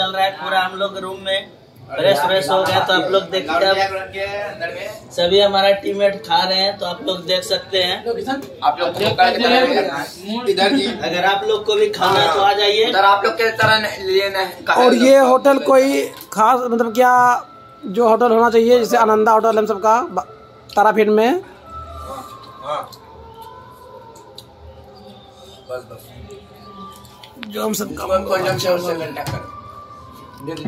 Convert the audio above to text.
चल रहा है पूरा हम लोग रूम में। फ्रेश फ्रेश हो गया तो आप लोग देखिए अब सभी हमारा टीममेट खा रहे हैं तो आप लोग देख सकते हैं। आप लोग इधर अगर आप लोग को भी खाना है तो आ जाइए। आप लोग के तरह न- और ये होटल कोई खास मतलब क्या जो होटल होना चाहिए जैसे आनंदा होटल हम सबका तारापीठ में? जो हम सबका there you